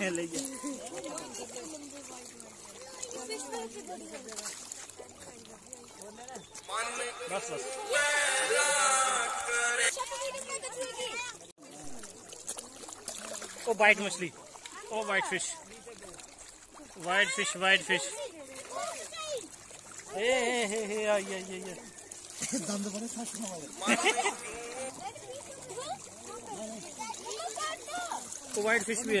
ले बस बस ओ वाइट मछली। ओ white fish white fish white fish ए हे हे हे आई आई आई Dandı bana saçmalama. तो वाइट फ़िश भी है।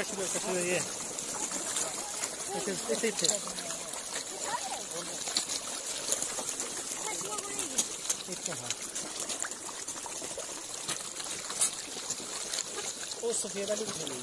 ये कछुआ कछुआ ये इसे इसे इसे इसे हाँ ओ सफ़ेद वाली भी चली